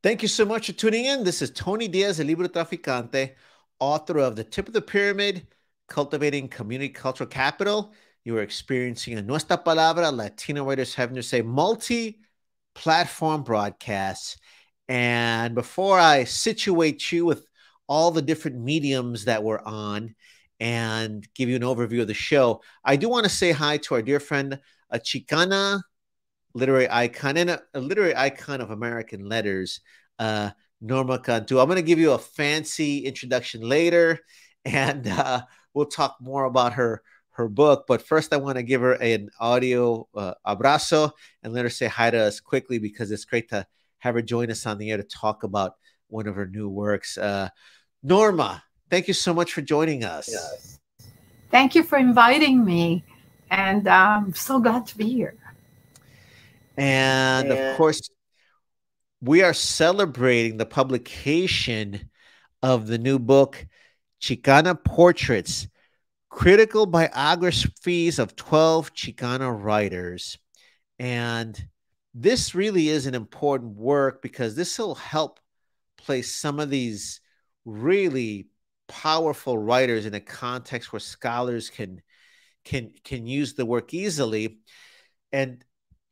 Thank you so much for tuning in. This is Tony Diaz, el Librotraficante, author of The Tip of the Pyramid, Cultivating Community Cultural Capital. You are experiencing a Nuestra Palabra, Latino Writers Having Their Say multi platform broadcasts. And before I situate you with all the different mediums that we're on and give you an overview of the show, I do want to say hi to our dear friend, a Chicana literary icon and a, a literary icon of American letters, uh, Norma Cantu. I'm going to give you a fancy introduction later, and uh, we'll talk more about her her book. But first, I want to give her an audio uh, abrazo and let her say hi to us quickly because it's great to have her join us on the air to talk about one of her new works. Uh, Norma, thank you so much for joining us. Yes. Thank you for inviting me, and I'm um, so glad to be here. And, and of course, we are celebrating the publication of the new book, Chicana Portraits Critical Biographies of 12 Chicana Writers. And this really is an important work because this will help place some of these really powerful writers in a context where scholars can can can use the work easily and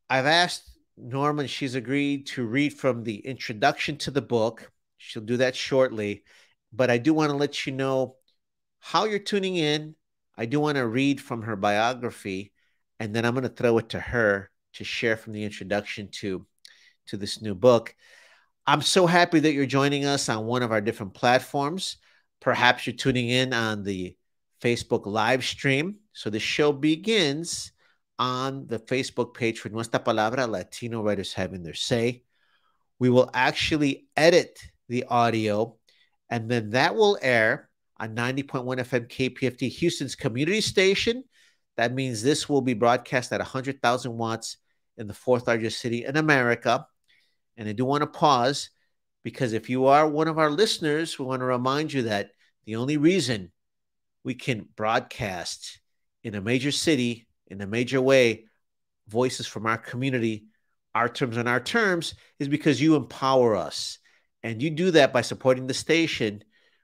I've asked Norma, she's agreed to read from the introduction to the book. She'll do that shortly. But I do want to let you know how you're tuning in. I do want to read from her biography, and then I'm going to throw it to her to share from the introduction to, to this new book. I'm so happy that you're joining us on one of our different platforms. Perhaps you're tuning in on the Facebook live stream. So the show begins on the Facebook page for Nuestra Palabra, Latino Writers Having Their Say. We will actually edit the audio, and then that will air on 90.1 FM KPFT, Houston's community station. That means this will be broadcast at 100,000 watts in the fourth largest city in America. And I do want to pause because if you are one of our listeners, we want to remind you that the only reason we can broadcast in a major city in a major way voices from our community, our terms and our terms, is because you empower us. And you do that by supporting the station,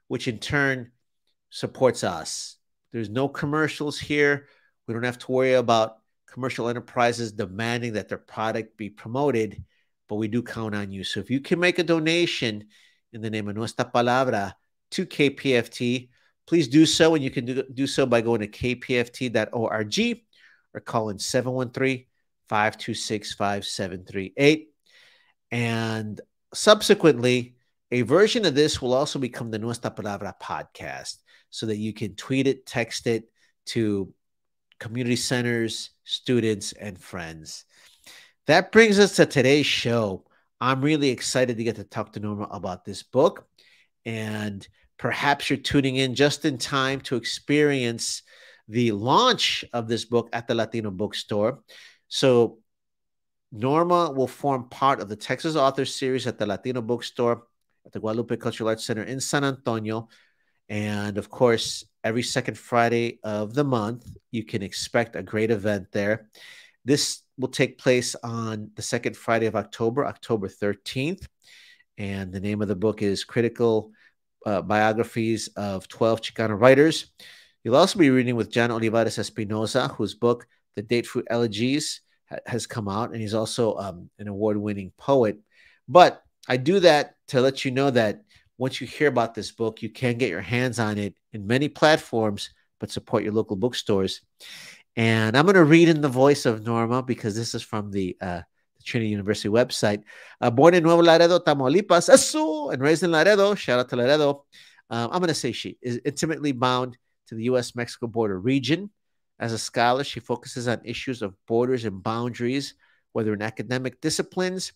which in turn supports us. There's no commercials here. We don't have to worry about commercial enterprises demanding that their product be promoted, but we do count on you. So if you can make a donation in the name of Nuestra Palabra to KPFT, please do so. And you can do, do so by going to kpft.org or calling 713 526 5738. And subsequently, a version of this will also become the Nuestra Palabra podcast so that you can tweet it, text it to community centers, students, and friends. That brings us to today's show. I'm really excited to get to talk to Norma about this book. And perhaps you're tuning in just in time to experience the launch of this book at the Latino bookstore. So Norma will form part of the Texas Author Series at the Latino bookstore at the Guadalupe Cultural Arts Center in San Antonio. And of course, every second Friday of the month, you can expect a great event there. This will take place on the second Friday of October, October 13th. And the name of the book is Critical uh, Biographies of 12 Chicana Writers. You'll also be reading with John Olivares Espinoza, whose book, The Date Fruit Elegies, ha- has come out, and he's also um, an award winning poet. But I do that to let you know that once you hear about this book, you can get your hands on it in many platforms, but support your local bookstores. And I'm going to read in the voice of Norma because this is from the, uh, Trinity University website. Uh, born in Nuevo Laredo, Tamaulipas, Asu, and raised in Laredo, shout out to Laredo. Um, I'm going to say she is intimately bound to the US Mexico border region. As a scholar, she focuses on issues of borders and boundaries, whether in academic disciplines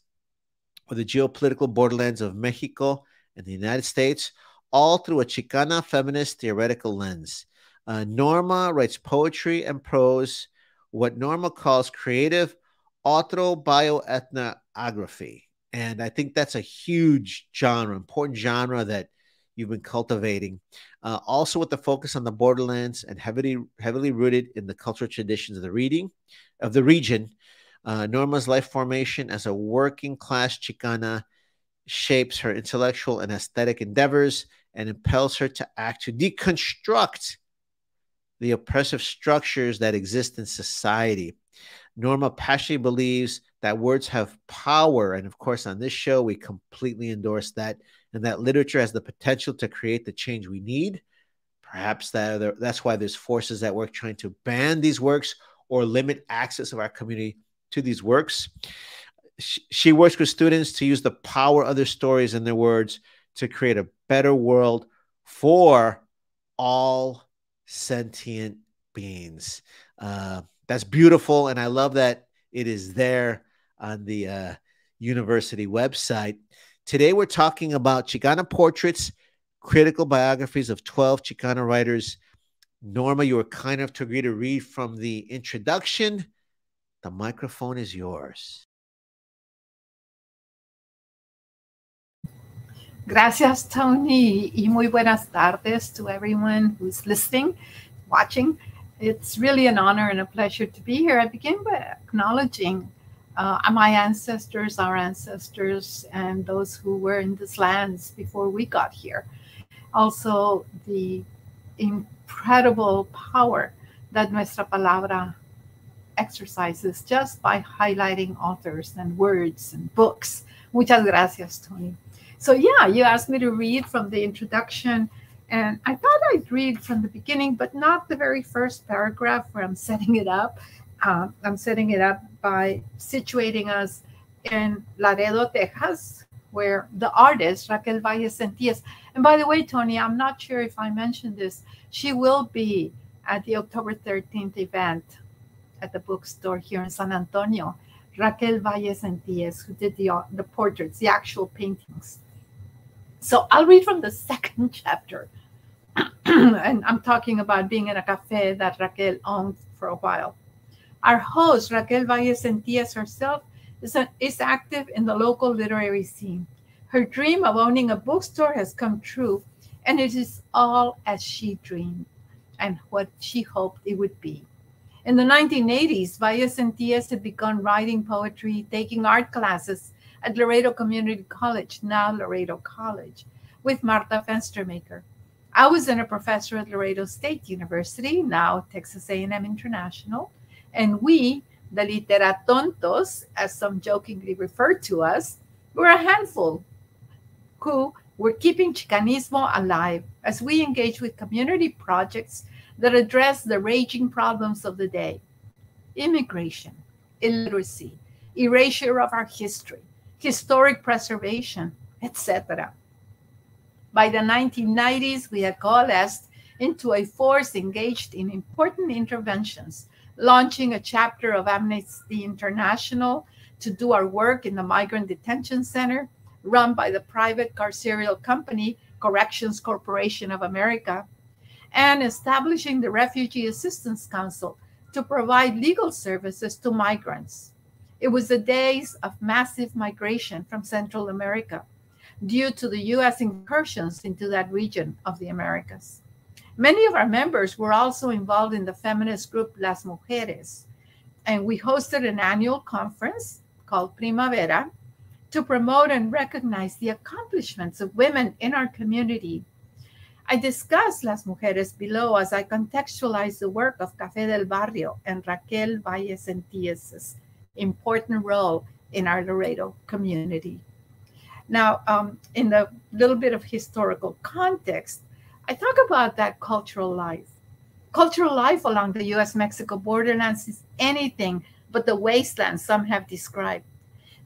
or the geopolitical borderlands of Mexico and the United States, all through a Chicana feminist theoretical lens. Uh, Norma writes poetry and prose, what Norma calls creative autobioethnography. And I think that's a huge genre, important genre that you've been cultivating. Uh, also, with the focus on the borderlands and heavily heavily rooted in the cultural traditions of the reading of the region, uh, Norma's life formation as a working class Chicana shapes her intellectual and aesthetic endeavors and impels her to act to deconstruct the oppressive structures that exist in society. Norma passionately believes that words have power. And of course, on this show, we completely endorse that, and that literature has the potential to create the change we need. Perhaps that, that's why there's forces at work trying to ban these works or limit access of our community to these works. She, she works with students to use the power of their stories and their words to create a better world for all sentient beings. Uh, that's beautiful. And I love that it is there on the uh, university website. Today, we're talking about Chicana portraits, critical biographies of 12 Chicana writers. Norma, you were kind enough to agree to read from the introduction. The microphone is yours. Gracias, Tony, y muy buenas tardes to everyone who's listening, watching. It's really an honor and a pleasure to be here. I begin by acknowledging uh, my ancestors, our ancestors, and those who were in these lands before we got here. Also, the incredible power that Nuestra Palabra exercises just by highlighting authors and words and books. Muchas gracias, Tony. So yeah, you asked me to read from the introduction, and I thought I'd read from the beginning, but not the very first paragraph where I'm setting it up. Uh, I'm setting it up by situating us in Laredo, Texas, where the artist Raquel Valle Senties, and by the way, Tony, I'm not sure if I mentioned this, she will be at the October 13th event at the bookstore here in San Antonio. Raquel Valle Senties, who did the, the portraits, the actual paintings. So I'll read from the second chapter. and I'm talking about being in a cafe that Raquel owned for a while. Our host, Raquel Valle Senties herself, is, is active in the local literary scene. Her dream of owning a bookstore has come true, and it is all as she dreamed and what she hoped it would be. In the 1980s, Valle Senties had begun writing poetry, taking art classes, at Laredo Community College, now Laredo College, with Marta Fenstermaker. I was then a professor at Laredo State University, now Texas A&M International, and we, the literatontos, as some jokingly referred to us, were a handful who were keeping Chicanismo alive as we engaged with community projects that address the raging problems of the day immigration, illiteracy, erasure of our history, historic preservation, etc. By the 1990s, we had coalesced into a force engaged in important interventions, launching a chapter of Amnesty International to do our work in the Migrant Detention Center, run by the private carceral company Corrections Corporation of America, and establishing the Refugee Assistance Council to provide legal services to migrants. It was the days of massive migration from Central America due to the US incursions into that region of the Americas. Many of our members were also involved in the feminist group Las Mujeres, and we hosted an annual conference called Primavera to promote and recognize the accomplishments of women in our community. I discuss Las Mujeres below as I contextualize the work of Café del Barrio and Raquel Valle Senties' important role in our Laredo community. Now, um, in a little bit of historical context, I talk about that cultural life. Cultural life along the US Mexico borderlands is anything but the wasteland some have described.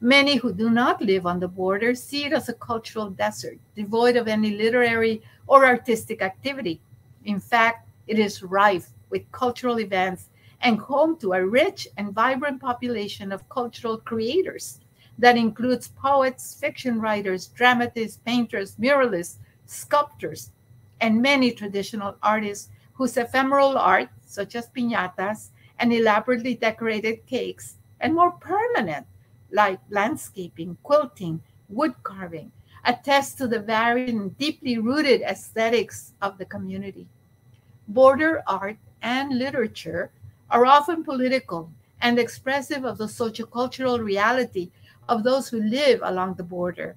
Many who do not live on the border see it as a cultural desert, devoid of any literary or artistic activity. In fact, it is rife with cultural events and home to a rich and vibrant population of cultural creators that includes poets, fiction writers, dramatists, painters, muralists, sculptors, and many traditional artists whose ephemeral art, such as piñatas and elaborately decorated cakes, and more permanent, like landscaping, quilting, wood carving, attest to the varied and deeply rooted aesthetics of the community. Border art and literature are often political and expressive of the sociocultural reality of those who live along the border.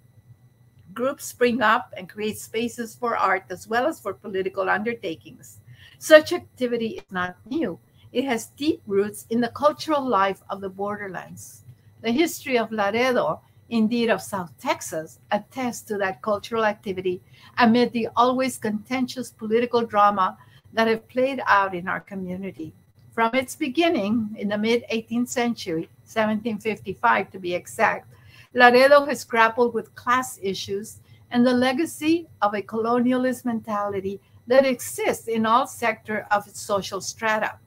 groups spring up and create spaces for art as well as for political undertakings. Such activity is not new. It has deep roots in the cultural life of the borderlands. The history of Laredo, indeed of South Texas, attests to that cultural activity amid the always contentious political drama that have played out in our community. From its beginning in the mid 18th century, 1755 to be exact, Laredo has grappled with class issues and the legacy of a colonialist mentality that exists in all sectors of its social strata,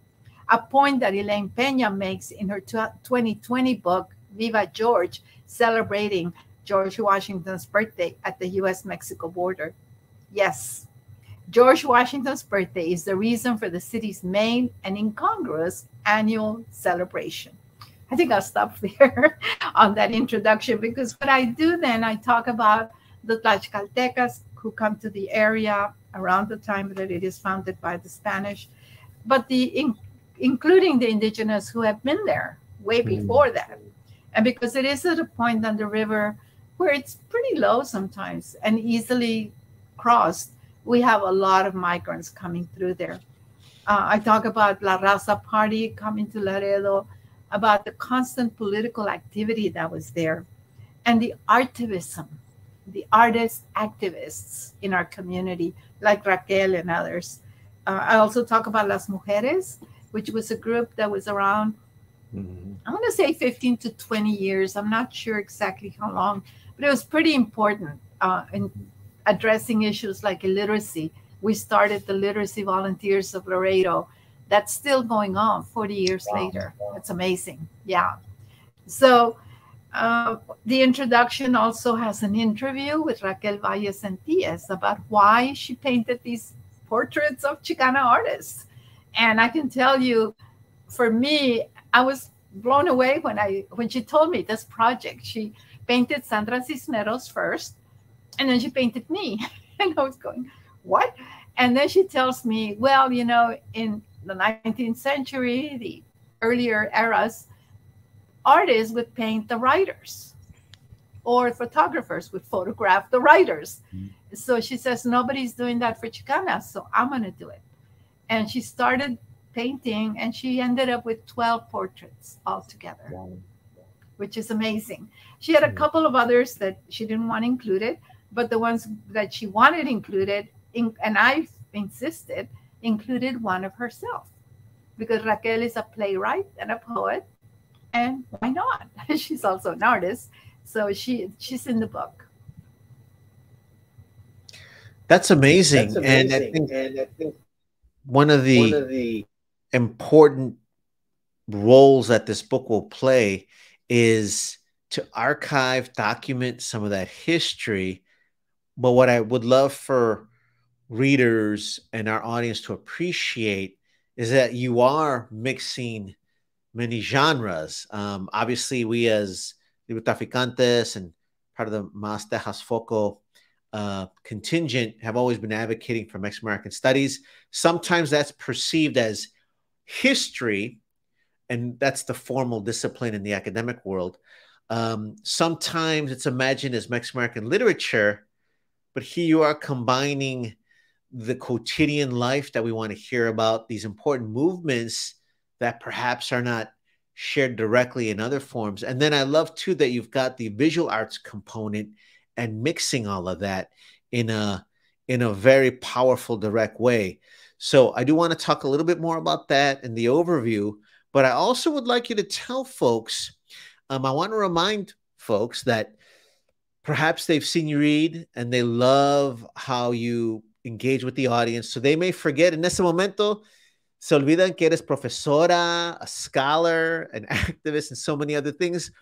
a point that Elaine Pena makes in her 2020 book, Viva George, celebrating George Washington's birthday at the US Mexico border. Yes, George Washington's birthday is the reason for the city's main and incongruous annual celebration. I think I'll stop there on that introduction because what I do then, I talk about the Tlaxcaltecas who come to the area around the time that it is founded by the Spanish, but the in, including the indigenous who have been there way mm. before that. And because it is at a point on the river where it's pretty low sometimes and easily crossed, we have a lot of migrants coming through there. Uh, I talk about La Raza Party coming to Laredo about the constant political activity that was there and the artivism, the artists, activists in our community, like Raquel and others. Uh, I also talk about Las Mujeres, which was a group that was around, mm-hmm. I want to say 15 to 20 years. I'm not sure exactly how long, but it was pretty important uh, in addressing issues like illiteracy. We started the Literacy Volunteers of Laredo that's still going on 40 years wow. later. It's amazing. Yeah. So uh, the introduction also has an interview with Raquel Valle Senties about why she painted these portraits of Chicana artists. And I can tell you, for me, I was blown away when I when she told me this project. She painted Sandra Cisneros first, and then she painted me. and I was going, what? And then she tells me, well, you know, in the 19th century, the earlier eras, artists would paint the writers or photographers would photograph the writers. Mm. So she says, nobody's doing that for Chicana, so I'm going to do it. And she started painting and she ended up with 12 portraits altogether, wow. which is amazing. She had a couple of others that she didn't want included, but the ones that she wanted included, in, and I insisted, included one of herself because Raquel is a playwright and a poet, and why not? she's also an artist, so she she's in the book. That's amazing, That's amazing. And, I think, and I think one of the, one of the important roles that this book will play is to archive, document some of that history. But what I would love for readers and our audience to appreciate is that you are mixing many genres. Um, obviously, we as Librotraficantes and part of the Mas Tejas Foco uh, contingent have always been advocating for Mexican American studies. Sometimes that's perceived as history, and that's the formal discipline in the academic world. Um, sometimes it's imagined as Mexican American literature, but here you are combining the quotidian life that we want to hear about, these important movements that perhaps are not shared directly in other forms. And then I love too that you've got the visual arts component and mixing all of that in a in a very powerful direct way. So I do want to talk a little bit more about that in the overview, but I also would like you to tell folks um, I want to remind folks that perhaps they've seen you read and they love how you engage with the audience. So they may forget in ese momento, se olvidan que eres profesora, a scholar, an activist, and so many other things,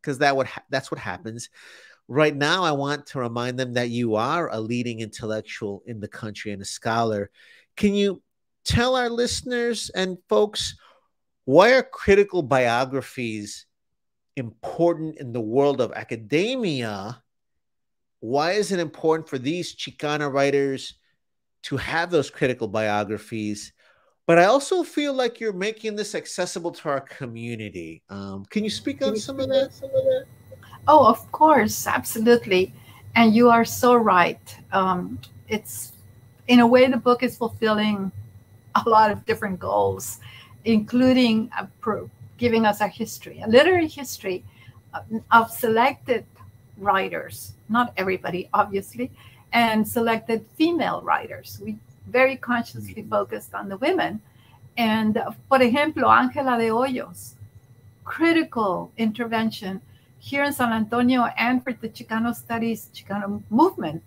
because that would that's what happens. Right now, I want to remind them that you are a leading intellectual in the country and a scholar. Can you tell our listeners and folks why are critical biographies important in the world of academia? Why is it important for these Chicana writers to have those critical biographies. But I also feel like you're making this accessible to our community. Um, can you speak on some of that? Oh, of course, absolutely. And you are so right. Um, it's in a way the book is fulfilling a lot of different goals, including pro- giving us a history, a literary history of selected writers, not everybody, obviously, and selected female writers. We very consciously mm-hmm. focused on the women. And, for ejemplo, Angela de Hoyos, critical intervention here in San Antonio and for the Chicano Studies, Chicano movement,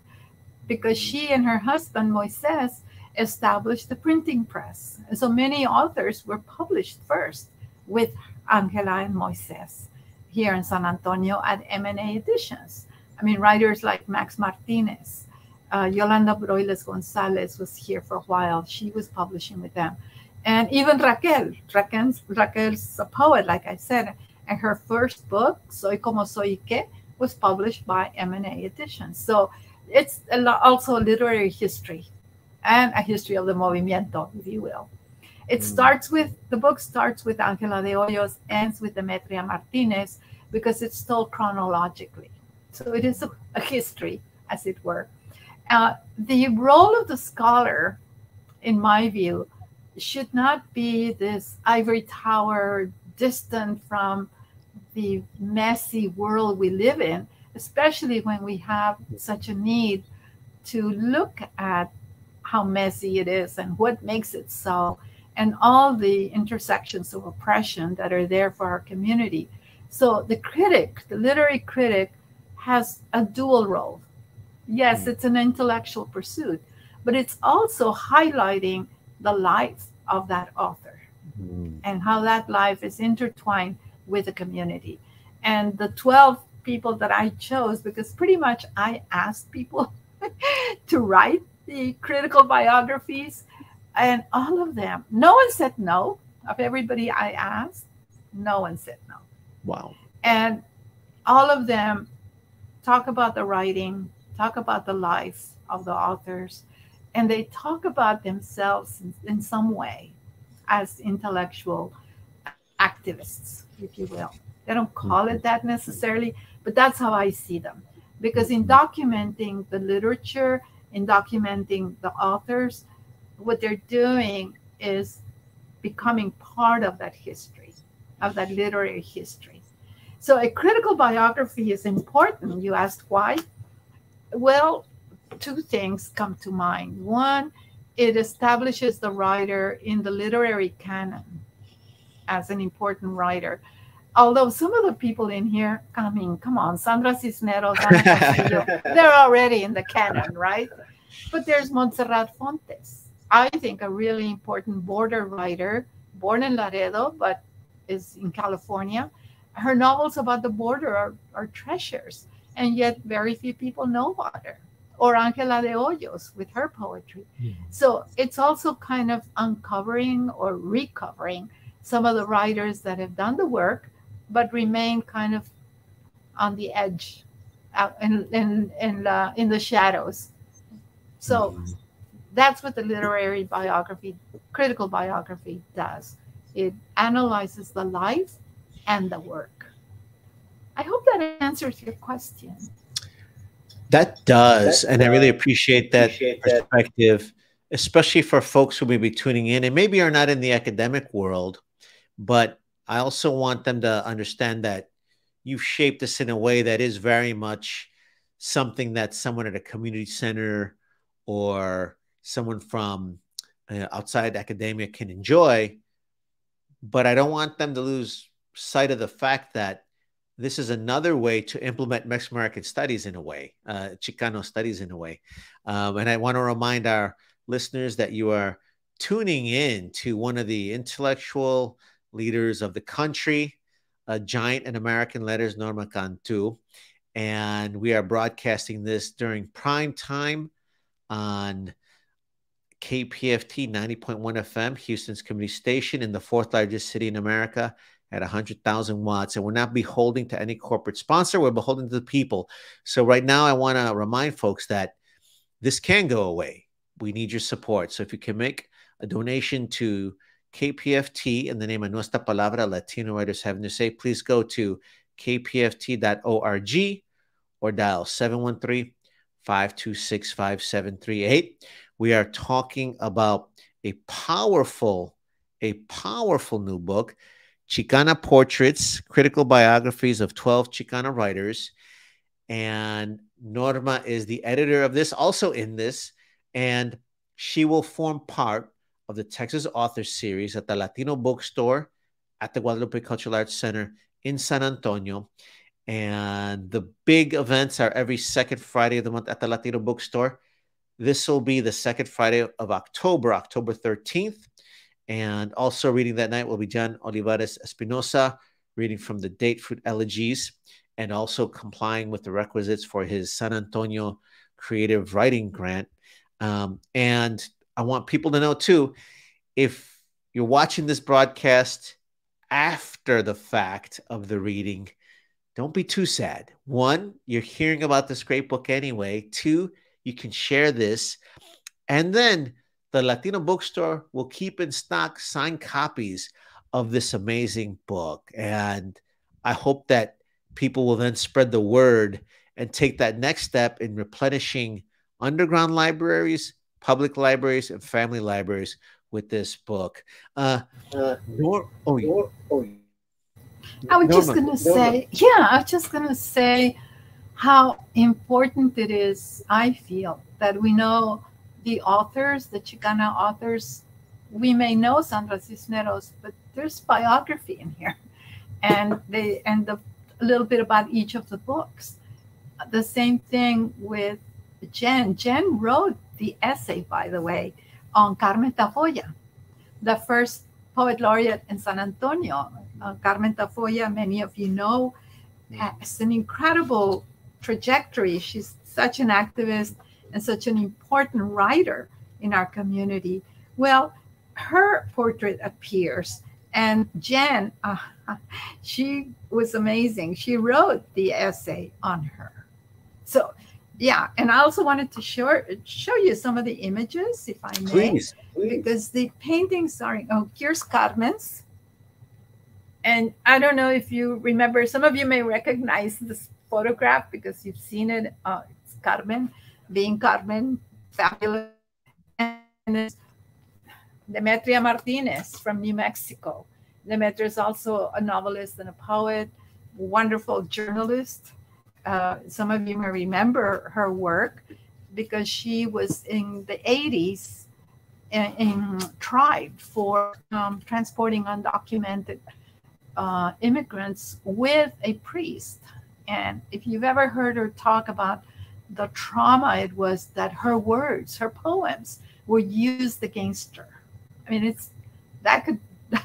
because she and her husband, Moises, established the printing press. And so many authors were published first with Angela and Moises here in San Antonio at M&A Editions. I mean, writers like Max Martinez, uh, Yolanda Broyles Gonzalez was here for a while. She was publishing with them. And even Raquel, Raquel's, Raquel's a poet, like I said, and her first book, Soy Como Soy Que, was published by M&A Editions. So it's a lot, also literary history and a history of the movimiento, if you will. It mm. starts with the book starts with Angela de Hoyos, ends with Demetria Martinez because it's told chronologically. So it is a, history, as it were. Uh, the role of the scholar, in my view, should not be this ivory tower distant from the messy world we live in, especially when we have such a need to look at how messy it is and what makes it so, and all the intersections of oppression that are there for our community. So the critic, the literary critic, has a dual role. Yes, mm. it's an intellectual pursuit, but it's also highlighting the life of that author mm. and how that life is intertwined with the community. And the 12 people that I chose, because pretty much I asked people to write the critical biographies, and all of them, no one said no. Of everybody I asked, no one said no. Wow. And all of them talk about the writing, talk about the life of the authors, and they talk about themselves in, in some way as intellectual activists, if you will. They don't call it mm-hmm. that necessarily, but that's how I see them. Because in documenting the literature, in documenting the authors, what they're doing is becoming part of that history, of that literary history. So a critical biography is important. You asked why? Well, two things come to mind. One, it establishes the writer in the literary canon as an important writer. Although some of the people in here, I mean, come on, Sandra Cisneros, they're already in the canon, right? But there's Montserrat Fontes, I think a really important border writer, born in Laredo, but is in California her novels about the border are, are treasures, and yet very few people know about her. Or Angela de Hoyos with her poetry. Mm. So it's also kind of uncovering or recovering some of the writers that have done the work, but remain kind of on the edge, out in in in, uh, in the shadows. So mm. that's what the literary biography, critical biography, does. It analyzes the life and the work. I hope that answers your question. That does. That and does. I really appreciate that appreciate perspective, that. especially for folks who may be tuning in and maybe are not in the academic world. But I also want them to understand that you've shaped this in a way that is very much something that someone at a community center or someone from uh, outside academia can enjoy. But I don't want them to lose sight of the fact that this is another way to implement Mexican American studies in a way, uh, Chicano studies in a way. Um, and I want to remind our listeners that you are tuning in to one of the intellectual leaders of the country, a giant in American letters, Norma Cantu. And we are broadcasting this during prime time on KPFT 90.1 FM, Houston's community station in the fourth largest city in America at 100,000 watts. And we're not beholding to any corporate sponsor, we're beholden to the people. So, right now, I want to remind folks that this can go away. We need your support. So, if you can make a donation to KPFT in the name of Nuestra Palabra Latino Writers Having Their Say, please go to kpft.org or dial 713 526 5738. We are talking about a powerful, a powerful new book, Chicana Portraits Critical Biographies of 12 Chicana Writers. And Norma is the editor of this, also in this, and she will form part of the Texas Authors Series at the Latino Bookstore at the Guadalupe Cultural Arts Center in San Antonio. And the big events are every second Friday of the month at the Latino Bookstore. This will be the second Friday of October, October 13th. And also reading that night will be John Olivares Espinoza, reading from the Date Fruit Elegies, and also complying with the requisites for his San Antonio Creative Writing Grant. Um, and I want people to know too if you're watching this broadcast after the fact of the reading, don't be too sad. One, you're hearing about this great book anyway. Two, you can share this. And then the Latino bookstore will keep in stock signed copies of this amazing book. And I hope that people will then spread the word and take that next step in replenishing underground libraries, public libraries, and family libraries with this book. Uh, uh, nor, oh, nor, oh, I was just going to say, yeah, I was just going to say how important it is, I feel, that we know the authors, the Chicana authors. We may know Sandra Cisneros, but there's biography in here. And they and the, a little bit about each of the books. The same thing with Jen. Jen wrote the essay, by the way, on Carmen Tafolla, the first poet laureate in San Antonio. Uh, Carmen Tafolla, many of you know, has an incredible trajectory. She's such an activist and such an important writer in our community. Well, her portrait appears, and Jen, uh, she was amazing. She wrote the essay on her. So yeah, and I also wanted to show show you some of the images, if I may, please, please. because the paintings are. Oh, here's Carmen's, and I don't know if you remember. Some of you may recognize this photograph because you've seen it. Uh, it's Carmen, being Carmen, fabulous, and Demetria Martinez from New Mexico. Demetria is also a novelist and a poet, wonderful journalist uh, some of you may remember her work because she was in the 80s in, in tried for um, transporting undocumented uh, immigrants with a priest. And if you've ever heard her talk about the trauma it was that her words, her poems, were used against her. I mean, it's that could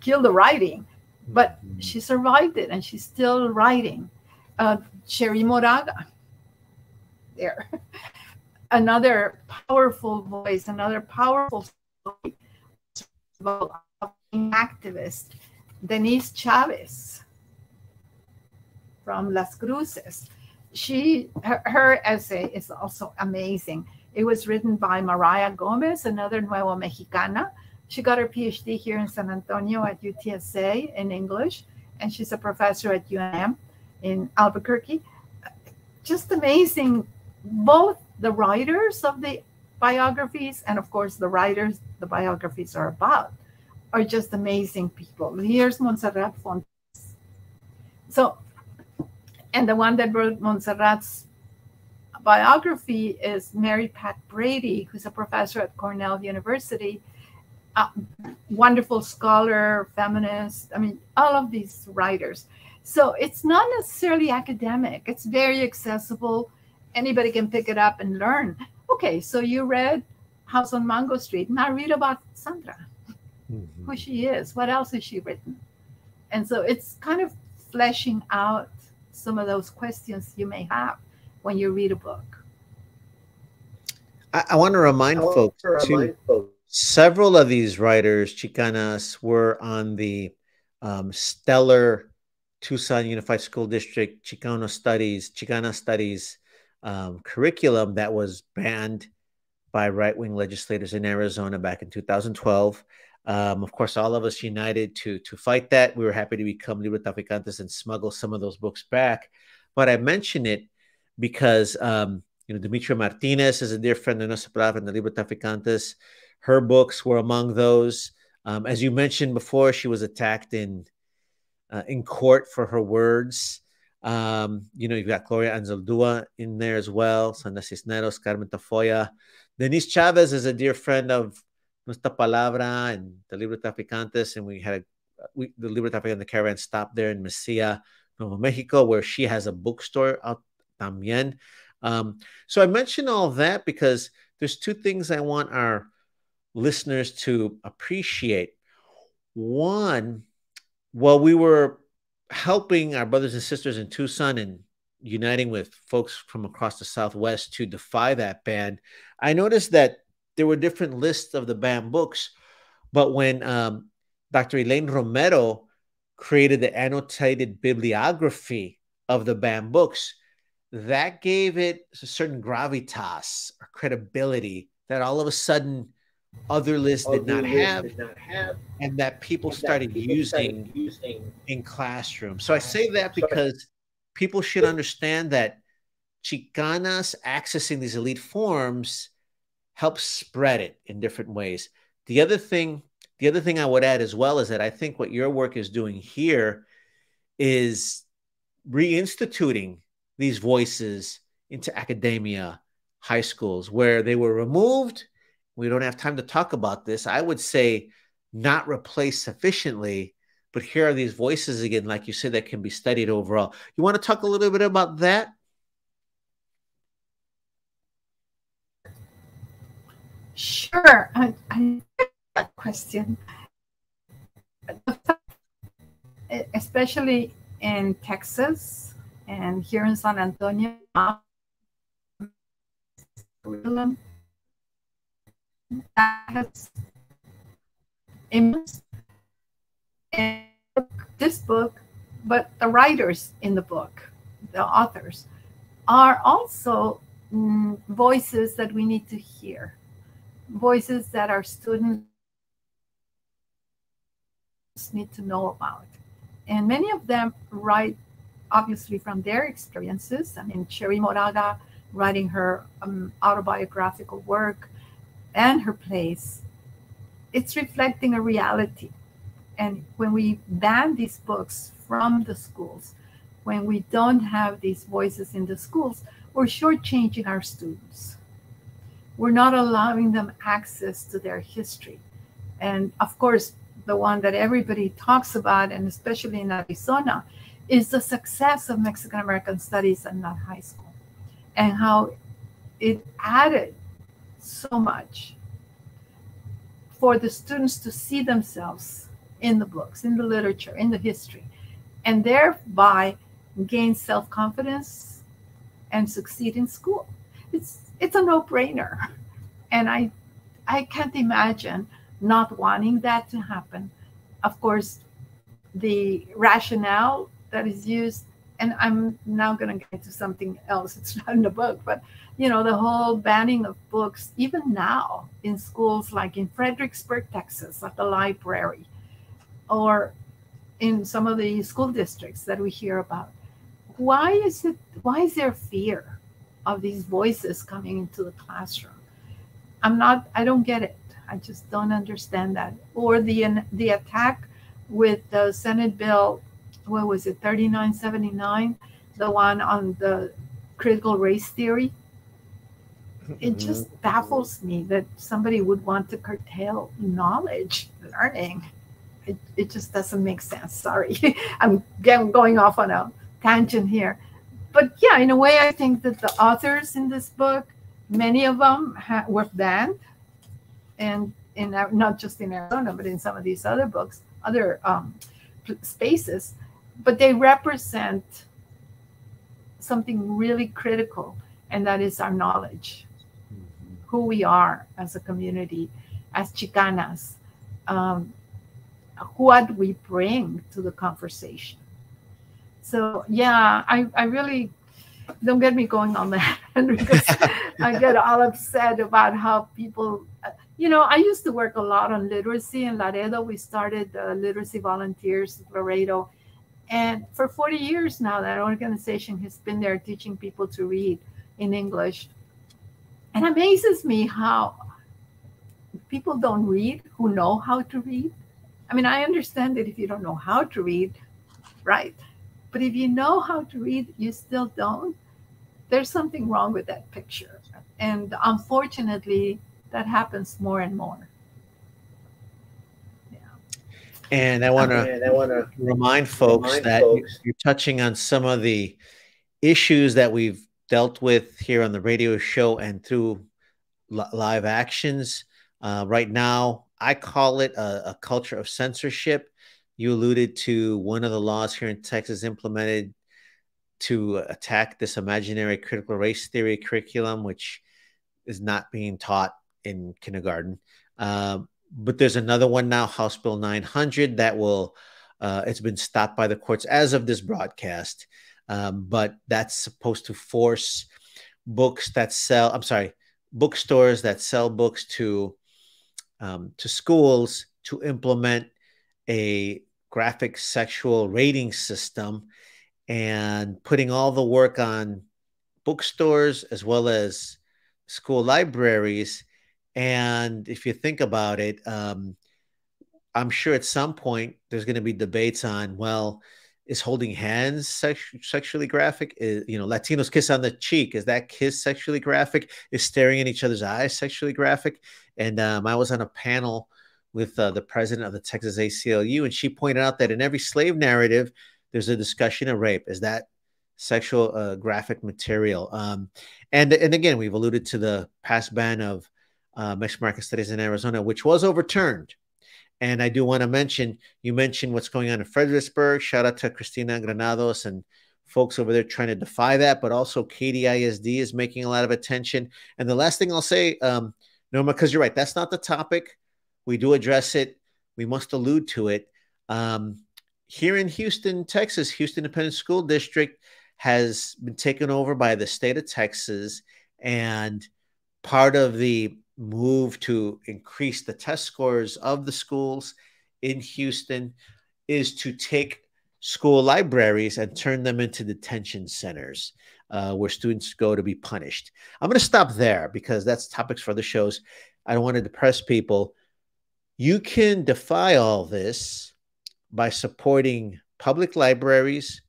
kill the writing, but mm-hmm. she survived it and she's still writing. Uh, Cherríe Moraga. There. another powerful voice, another powerful activist, Denise Chavez from Las Cruces. She her, her, essay is also amazing. It was written by Mariah Gomez, another Nuevo Mexicana. She got her PhD here in San Antonio at UTSA in English, and she's a professor at UNM in Albuquerque. Just amazing, both the writers of the biographies and, of course, the writers the biographies are about are just amazing people. Here's Montserrat Fontes. So, and the one that wrote Montserrat's biography is Mary Pat Brady, who's a professor at Cornell University, a wonderful scholar, feminist. I mean, all of these writers. So it's not necessarily academic, it's very accessible. Anybody can pick it up and learn. Okay, so you read House on Mango Street. Now read about Sandra, mm-hmm. who she is, what else has she written? And so it's kind of fleshing out some of those questions you may have when you read a book. I, I want to remind I folks to remind folks. several of these writers, Chicanas, were on the um, stellar Tucson Unified School District Chicano Studies, Chicana Studies um, curriculum that was banned by right wing legislators in Arizona back in 2012. Um, of course, all of us united to to fight that. We were happy to become Librotraficantes and smuggle some of those books back. But I mention it because um, you know, Demetria Martinez is a dear friend of Nuestra and the Librotraficantes. Her books were among those. Um, as you mentioned before, she was attacked in uh, in court for her words. Um, you know, you've got Gloria Anzaldúa in there as well, Sandra Cisneros, Carmen Tafolla. Denise Chavez is a dear friend of Nuestra Palabra and the Librotraficantes, and we had a, we, the Librotraficante Caravan stopped there in Mesilla, Nuevo Mexico, where she has a bookstore out también. Um, so I mention all that because there's two things I want our listeners to appreciate. One, while we were helping our brothers and sisters in Tucson and uniting with folks from across the Southwest to defy that ban, I noticed that there were different lists of the banned books. But when um, Dr. Elaine Romero created the annotated bibliography of the banned books, that gave it a certain gravitas or credibility that all of a sudden other lists did not, have, did not have, and that people, and started, that people using started, using in classrooms. So I say that because people should understand that Chicanas accessing these elite forms helps spread it in different ways. The other thing, the other thing I would add as well is that I think what your work is doing here is reinstituting these voices into academia, high schools, where they were removed. We don't have time to talk about this. I would say not replaced sufficiently, but here are these voices again, like you said, that can be studied overall. You want to talk a little bit about that? Sure. I, I that question, especially in Texas, and here in San Antonio, this book, but the writers in the book, the authors, are also mm, voices that we need to hear, voices that our students need to know about. And many of them write obviously from their experiences. I mean, Cherríe Moraga writing her um, autobiographical work and her plays, it's reflecting a reality. And when we ban these books from the schools, when we don't have these voices in the schools, we're shortchanging our students. We're not allowing them access to their history. And of course, the one that everybody talks about, and especially in Arizona, is the success of Mexican American Studies and not high school, and how it added so much for the students to see themselves in the books, in the literature, in the history, and thereby gain self confidence and succeed in school. It's it's a no brainer, and I I can't imagine not wanting that to happen. Of course, the rationale that is used and i'm now going to get to something else it's not in the book but you know the whole banning of books even now in schools like in fredericksburg texas at the library or in some of the school districts that we hear about why is it why is there fear of these voices coming into the classroom i'm not i don't get it i just don't understand that or the the attack with the senate bill what was it, 3979, the one on the critical race theory. It mm-hmm. just baffles me that somebody would want to curtail knowledge, learning. It, it just doesn't make sense. Sorry, I'm getting going off on a tangent here. But yeah, in a way, I think that the authors in this book, many of them ha- were banned, and in not just in Arizona, but in some of these other books, other um, spaces but they represent something really critical, and that is our knowledge, mm-hmm. who we are as a community, as Chicanas, um, what we bring to the conversation. So yeah, I, I really don't get me going on that because I get all upset about how people, you know, I used to work a lot on literacy in Laredo. We started uh, Literacy Volunteers Laredo and for 40 years now, that organization has been there teaching people to read in English And amazes me how people don't read who know how to read. I mean, I understand that if you don't know how to read, right. But if you know how to read, you still don't. There's something wrong with that picture. And unfortunately, that happens more and more. Yeah. And I want to remind folks remind that folks. you're touching on some of the issues that we've dealt with here on the radio show and through live actions. Uh, right now, I call it a, a, culture of censorship. You alluded to one of the laws here in Texas implemented to attack this imaginary critical race theory curriculum, which is not being taught in kindergarten. Um, but there's another one now, House Bill 900, that will, uh, it's been stopped by the courts as of this broadcast. Um, but that's supposed to force books that sell, I'm sorry, bookstores that sell books to um, to schools to implement a graphic sexual rating system and putting all the work on bookstores as well as school libraries and if you think about it, um, I'm sure at some point there's going to be debates on, well, is holding hands sex- sexually graphic? Is, you know, Latinos kiss on the cheek. Is that kiss sexually graphic? Is staring in each other's eyes sexually graphic? And um, I was on a panel with uh, the president of the Texas ACLU, and she pointed out that in every slave narrative, there's a discussion of rape. Is that sexual uh, graphic material? Um, and and again, we've alluded to the past ban of uh, Mexican American Studies in Arizona, which was overturned. And I do want to mention, you mentioned what's going on in Fredericksburg. Shout out to Christina Granados and folks over there trying to defy that, but also Katy ISD is making a lot of attention. And the last thing I'll say, um, Norma, because you're right, that's not the topic. We do address it. We must allude to it. Um, here in Houston, Texas, Houston Independent School District has been taken over by the state of Texas. And part of the move to increase the test scores of the schools in Houston is to take school libraries and turn them into detention centers uh, where students go to be punished. I'm going to stop there because that's topics for the shows. I don't want to depress people. You can defy all this by supporting public libraries,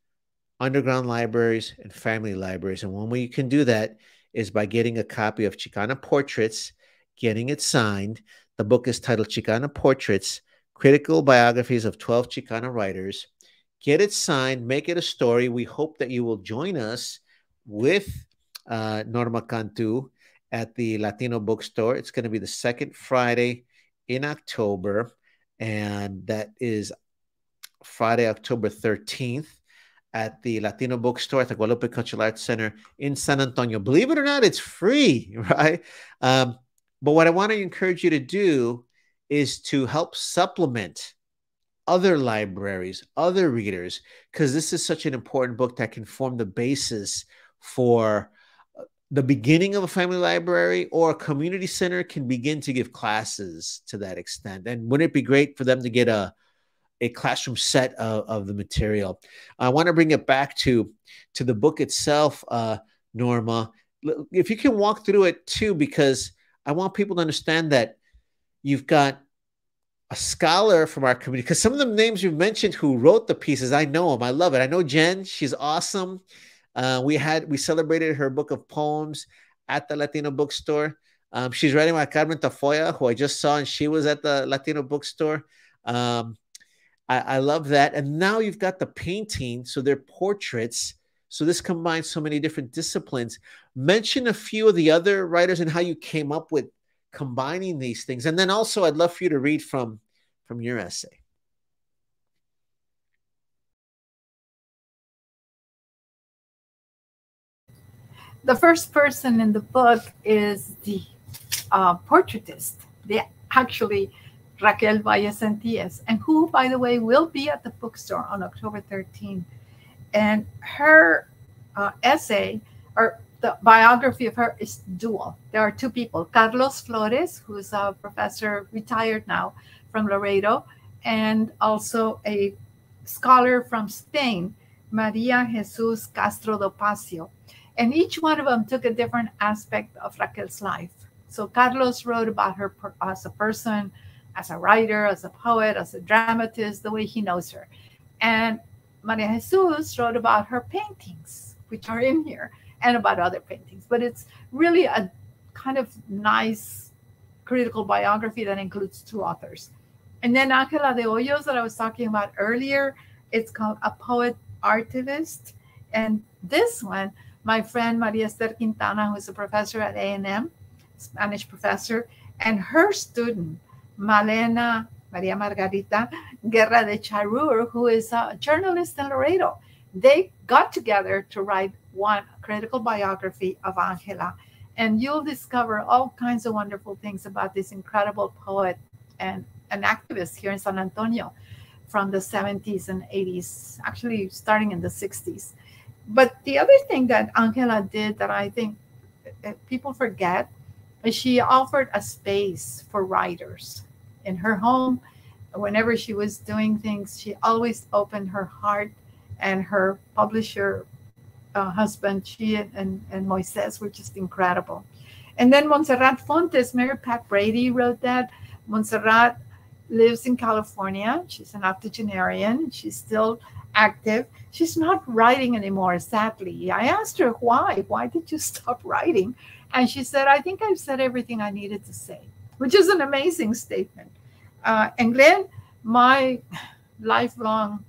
underground libraries, and family libraries. And one way you can do that is by getting a copy of Chicana Portraits getting it signed. The book is titled Chicana Portraits Critical Biographies of 12 Chicana Writers. Get it signed, make it a story. We hope that you will join us with uh, Norma Cantu at the Latino bookstore. It's going to be the second Friday in October, and that is Friday, October 13th at the Latino bookstore at the Guadalupe Cultural Arts Center in San Antonio. Believe it or not, it's free, right? Um, but what I want to encourage you to do is to help supplement other libraries, other readers, because this is such an important book that can form the basis for the beginning of a family library or a community center can begin to give classes to that extent. And wouldn't it be great for them to get a a classroom set of, of the material? I want to bring it back to to the book itself, uh, Norma. If you can walk through it too, because I want people to understand that you've got a scholar from our community because some of the names you've mentioned who wrote the pieces, I know them. I love it. I know Jen. She's awesome. Uh, we had we celebrated her book of poems at the Latino bookstore. Um, she's writing about Carmen Tafolla, who I just saw, and she was at the Latino bookstore. Um, I, I love that. And now you've got the painting, so they're portraits so this combines so many different disciplines. Mention a few of the other writers and how you came up with combining these things. And then also I'd love for you to read from from your essay. The first person in the book is the uh, portraitist, the actually Raquel Valle Sentíes, and who, by the way, will be at the bookstore on October 13th and her uh, essay or the biography of her is dual. There are two people Carlos Flores, who's a professor retired now from Laredo, and also a scholar from Spain, Maria Jesus Castro Dopacio. And each one of them took a different aspect of Raquel's life. So Carlos wrote about her as a person, as a writer, as a poet, as a dramatist, the way he knows her. And Maria Jesus wrote about her paintings, which are in here, and about other paintings. But it's really a kind of nice critical biography that includes two authors. And then Angela de Hoyos, that I was talking about earlier, it's called A Poet Artivist. And this one, my friend Maria Esther Quintana, who is a professor at A&M, Spanish professor, and her student, Malena Maria Margarita Guerra de Charur, who is a journalist in Laredo. They got together to write one critical biography of Angela. And you'll discover all kinds of wonderful things about this incredible poet and an activist here in San Antonio from the 70s and 80s, actually starting in the 60s. But the other thing that Angela did that I think uh, people forget is she offered a space for writers in her home. Whenever she was doing things, she always opened her heart and her publisher uh, husband, she and, and Moises were just incredible. And then Montserrat Fontes, Mary Pat Brady wrote that. Montserrat lives in California. She's an octogenarian. She's still active. She's not writing anymore, sadly. I asked her why. Why did you stop writing? And she said, I think I've said everything I needed to say, which is an amazing statement. Uh, and Glenn, my lifelong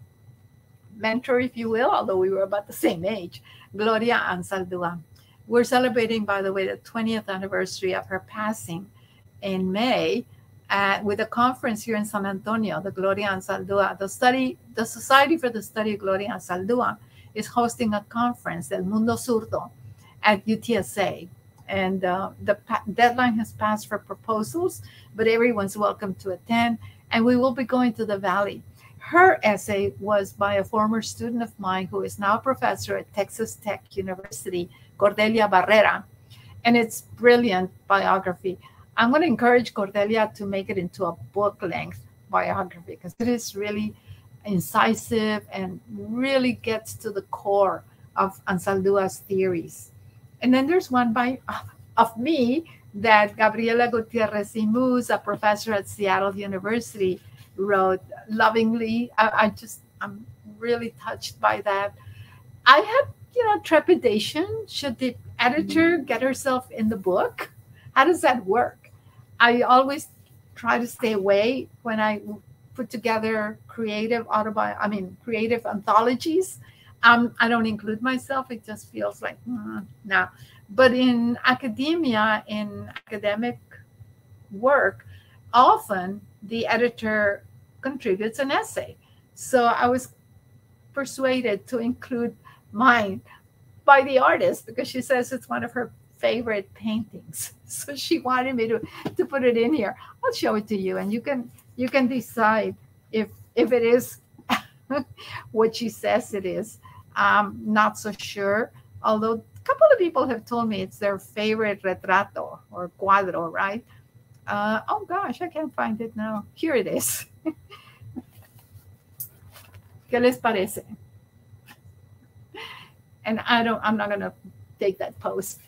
mentor, if you will, although we were about the same age, Gloria Anzaldua. We're celebrating, by the way, the 20th anniversary of her passing in May uh, with a conference here in San Antonio, the Gloria Anzaldua. The study, the Society for the Study of Gloria Anzaldua is hosting a conference, El Mundo Zurdo, at UTSA. And uh, the deadline has passed for proposals, but everyone's welcome to attend. And we will be going to the Valley. Her essay was by a former student of mine who is now a professor at Texas Tech University, Cordelia Barrera. And it's brilliant biography. I'm going to encourage Cordelia to make it into a book length biography because it is really incisive and really gets to the core of Anzaldúa's theories. And then there's one by of me that Gabriela Gutiérrez y Muhs, a professor at Seattle University, wrote lovingly. I, I just I'm really touched by that. I had you know trepidation. Should the editor mm-hmm. get herself in the book? How does that work? I always try to stay away when I put together creative autobi I mean creative anthologies. Um, I don't include myself. It just feels like mm, no. But in academia, in academic work, often the editor contributes an essay. So I was persuaded to include mine by the artist because she says it's one of her favorite paintings. So she wanted me to, to put it in here. I'll show it to you and you can you can decide if if it is what she says it is. Um, not so sure. Although a couple of people have told me it's their favorite retrato or cuadro, right? Uh, oh gosh, I can't find it now. Here it is. ¿Qué les parece? And I don't, I'm not gonna take that post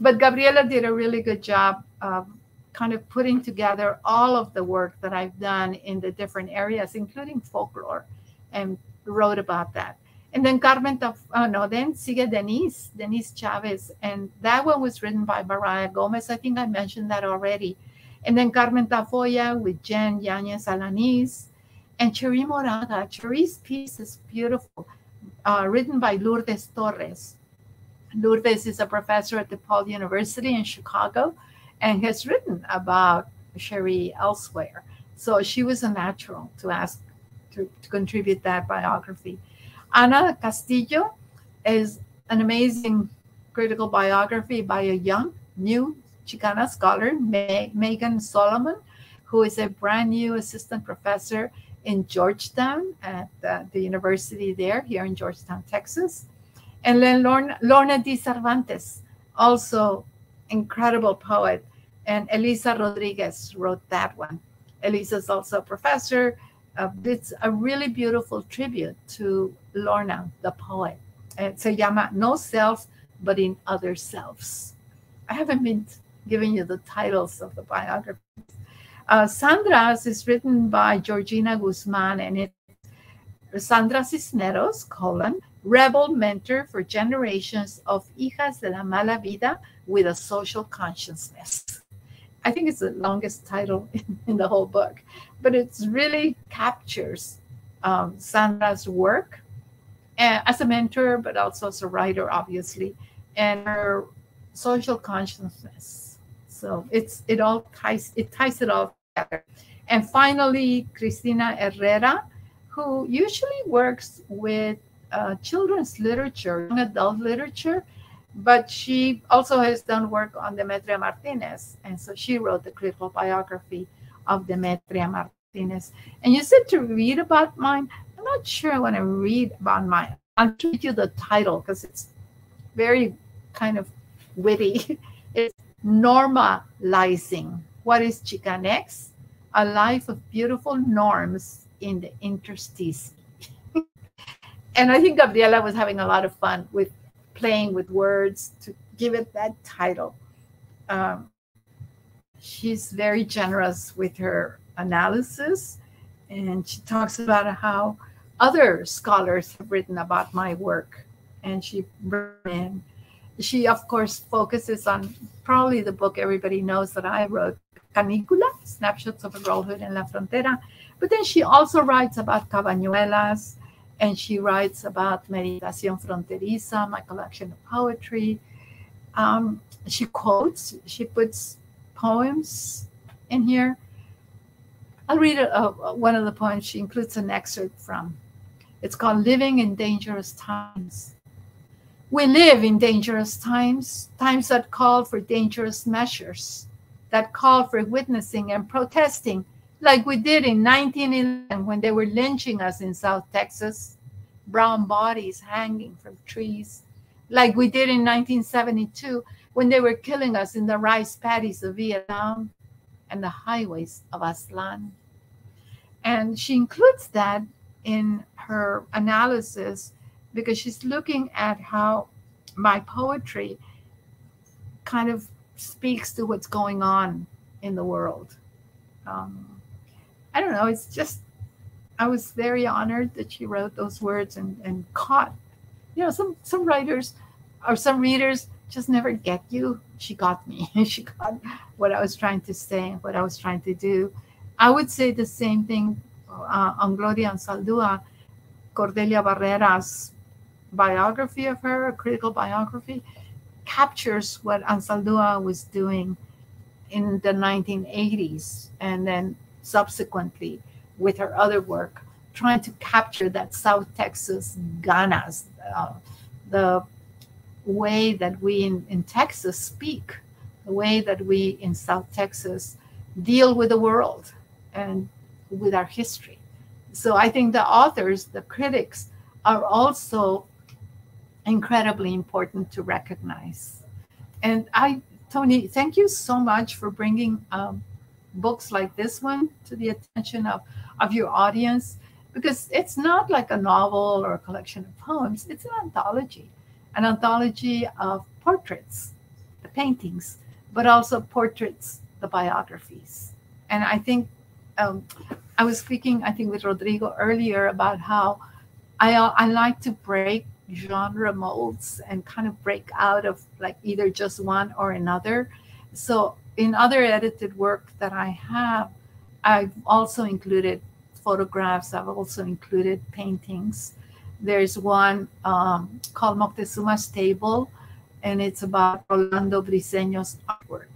but Gabriela did a really good job of kind of putting together all of the work that I've done in the different areas, including folklore, and wrote about that. And then Carmen, Taf- oh no, then sigue Denise, Denise Chavez. And that one was written by Mariah Gomez. I think I mentioned that already. And then Carmen Tafolla with Jen Yanez Alanis. And Cherríe Moraga. Cherríe's piece is beautiful, uh, written by Lourdes Torres. Lourdes is a professor at DePaul University in Chicago and has written about Cherríe elsewhere. So she was a natural to ask to, to contribute that biography. Ana Castillo is an amazing critical biography by a young, new Chicana scholar, Megan Solomon, who is a brand new assistant professor in Georgetown at the university there, here in Georgetown, Texas. And then Lorna, Lorna Dee Cervantes, also incredible poet. And Elisa Rodriguez wrote that one. Elisa is also a professor. Uh, it's a really beautiful tribute to Lorna, the poet. It se llama No Self, but in other selves. I haven't been giving you the titles of the biographies. Uh, Sandra's is written by Georgina Guzman, and it's Sandra Cisneros, colon, rebel mentor for generations of hijas de la mala vida with a social consciousness. I think it's the longest title in, in the whole book, but it really captures um, Sandra's work and, as a mentor, but also as a writer, obviously, and her social consciousness. So it's it all ties it ties it all together. And finally, Cristina Herrera, who usually works with uh, children's literature, young adult literature, but she also has done work on Demetria Martinez. And so she wrote the critical biography of Demetria Martinez. And you said to read about mine. I'm not sure I want to read about mine. I'll read you the title because it's very kind of witty. it's Normalizing. What is Chicanx? A life of beautiful norms in the interstice. And I think Gabriela was having a lot of fun with playing with words to give it that title. Um, she's very generous with her analysis, and she talks about how other scholars have written about my work, and she in. She of course focuses on probably the book everybody knows that I wrote, Canicula, Snapshots of a Girlhood in La Frontera. But then she also writes about Cabañuelas, and she writes about Meditación Fronteriza, my collection of poetry. Um, she quotes, she puts poems in here. I'll read a, a, one of the poems. She includes an excerpt from. It's called Living in Dangerous Times. We live in dangerous times, times that call for dangerous measures, that call for witnessing and protesting like we did in 1911 when they were lynching us in South Texas, brown bodies hanging from trees, like we did in 1972 when they were killing us in the rice paddies of Vietnam and the highways of Aztlán. And she includes that in her analysis because she's looking at how my poetry kind of speaks to what's going on in the world. Um, I don't know. It's just, I was very honored that she wrote those words and, and caught, you know, some, some writers or some readers just never get you. She got me. she got what I was trying to say, what I was trying to do. I would say the same thing uh, on Gloria Anzaldúa, Cordelia Barrera's biography of her, a critical biography, captures what Anzaldúa was doing in the 1980s and then subsequently with her other work, trying to capture that South Texas ganas, uh, the way that we in, in Texas speak, the way that we in South Texas deal with the world and with our history. So I think the authors, the critics, are also incredibly important to recognize. And I, Tony, thank you so much for bringing um, books like this one to the attention of, of your audience because it's not like a novel or a collection of poems, it's an anthology, an anthology of portraits, the paintings, but also portraits, the biographies. And I think um, I was speaking, I think, with Rodrigo earlier about how I, I like to break genre molds and kind of break out of like either just one or another. So in other edited work that I have, I've also included photographs. I've also included paintings. There's one um, called Moctezuma's Table, and it's about Rolando Briseño's artwork,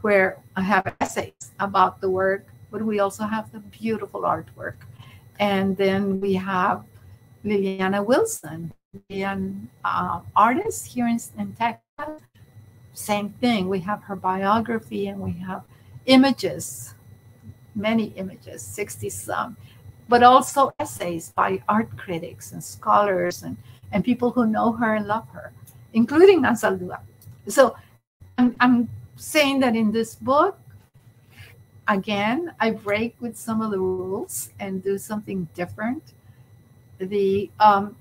where I have essays about the work, but we also have the beautiful artwork. And then we have Liliana Wilson, an uh, artist here in, in Texas same thing. We have her biography and we have images, many images, 60 some, but also essays by art critics and scholars and, and people who know her and love her, including Anzaldúa. So I'm, I'm saying that in this book, again, I break with some of the rules and do something different. The um,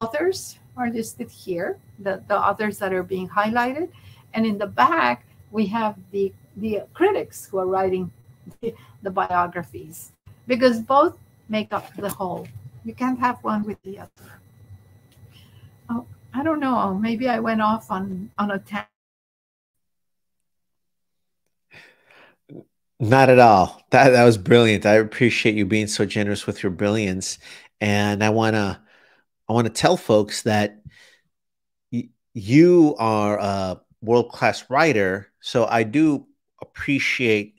authors are listed here, the, the authors that are being highlighted. And in the back, we have the, the critics who are writing the, the biographies because both make up the whole. You can't have one with the other. Oh, I don't know. Maybe I went off on, on a tangent. Not at all. That that was brilliant. I appreciate you being so generous with your brilliance, and I wanna I want to tell folks that you are a world class writer. So I do appreciate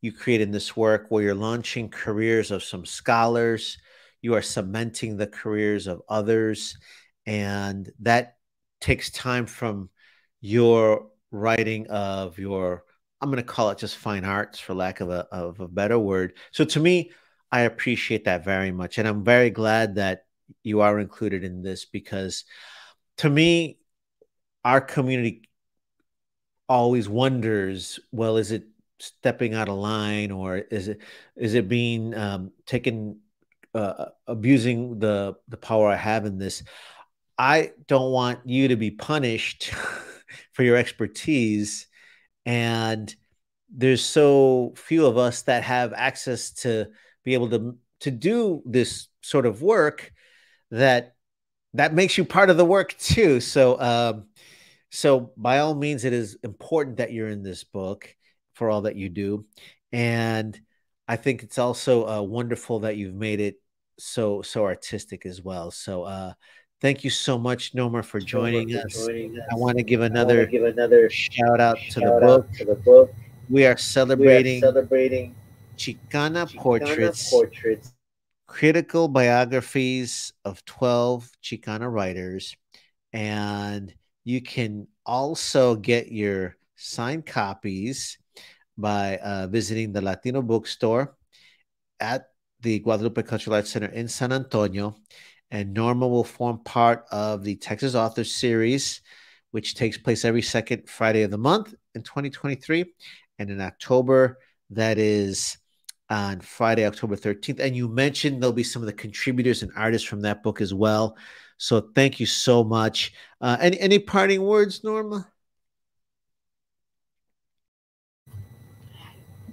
you creating this work where you're launching careers of some scholars, you are cementing the careers of others, and that takes time from your writing of your I'm going to call it just fine arts for lack of a of a better word. So to me, I appreciate that very much and I'm very glad that you are included in this because to me our community always wonders well is it stepping out of line or is it is it being um, taken uh, abusing the the power i have in this? I don't want you to be punished for your expertise and there's so few of us that have access to be able to to do this sort of work that that makes you part of the work too. So um so by all means it is important that you're in this book for all that you do. And i think it's also uh, wonderful that you've made it so so artistic as well. So uh thank you so much Norma for joining, us. joining us. i want to give another give another shout out to the book. to the book. We are celebrating we are celebrating chicana, Chicana portraits portraits. critical biographies of 12 chicana writers. And you can also get your signed copies by uh, visiting the Latino bookstore at the Guadalupe Cultural Arts Center in San Antonio. And Norma will form part of the Texas Authors Series, which takes place every second Friday of the month in 2023. And in October, that is on Friday, October 13th. And you mentioned there'll be some of the contributors and artists from that book as well. So thank you so much. Uh, any any parting words, Norma?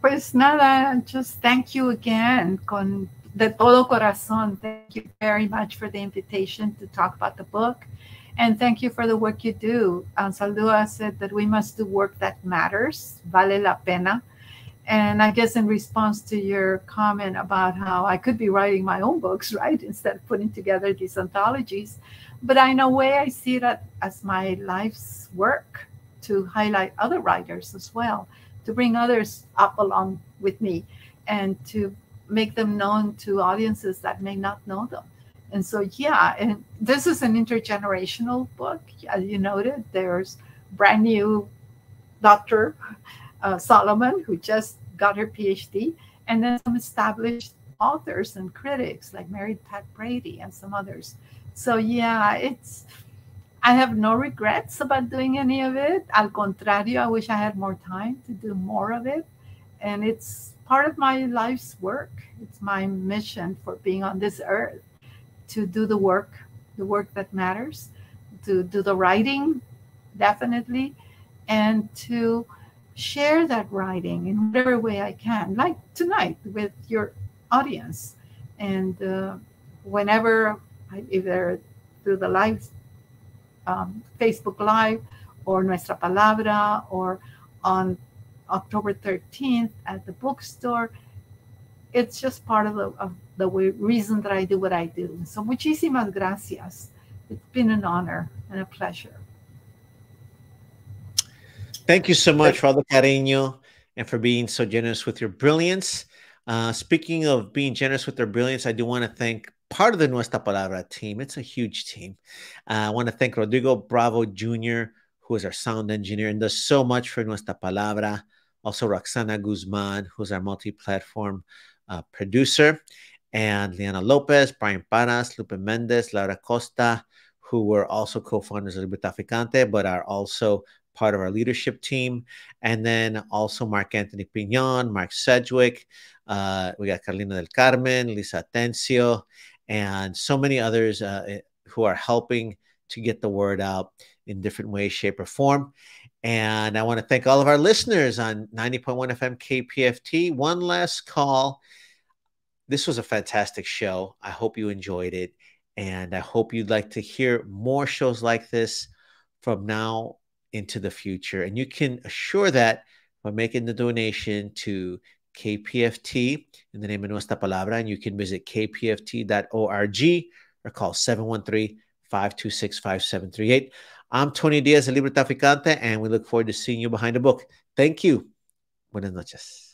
Pues nada, just thank you again con de todo corazón. Thank you very much for the invitation to talk about the book. And thank you for the work you do. Um, Saldua said that we must do work that matters, vale la pena. And I guess in response to your comment about how I could be writing my own books, right, instead of putting together these anthologies. But in a way, I see that as my life's work to highlight other writers as well to bring others up along with me and to make them known to audiences that may not know them. And so, yeah, and this is an intergenerational book. As you noted, there's brand new Dr. Uh, Solomon, who just got her PhD, and then some established authors and critics like Mary Pat Brady and some others. So, yeah, it's I have no regrets about doing any of it. Al contrario, I wish I had more time to do more of it. And it's part of my life's work. It's my mission for being on this earth to do the work, the work that matters, to do the writing, definitely, and to share that writing in whatever way I can, like tonight with your audience. And uh, whenever, I, either through the live um, Facebook Live or Nuestra Palabra or on October 13th at the bookstore. It's just part of the, of the reason that I do what I do. So, muchísimas gracias. It's been an honor and a pleasure. Thank you so much for all the cariño and for being so generous with your brilliance. Uh, speaking of being generous with their brilliance, I do want to thank part of the Nuestra Palabra team. It's a huge team. Uh, I want to thank Rodrigo Bravo Jr., who is our sound engineer and does so much for Nuestra Palabra. Also, Roxana Guzman, who's our multi platform uh, producer. And Liana Lopez, Brian Paras, Lupe Mendez, Laura Costa, who were also co founders of Librotraficante, but are also part of our leadership team. And then also Mark Anthony Pignon, Mark Sedgwick. Uh, we got Carolina del Carmen, Lisa Atencio, and so many others uh, eh, who are helping to get the word out in different ways, shape, or form. And I want to thank all of our listeners on 90.1 FM KPFT. One last call. This was a fantastic show. I hope you enjoyed it. And I hope you'd like to hear more shows like this from now into the future. And you can assure that by making the donation to KPFT in the name of Nuestra Palabra. And you can visit kpft.org or call 713 526 5738. I'm Tony Diaz, the Libre and we look forward to seeing you behind the book. Thank you. Buenas noches.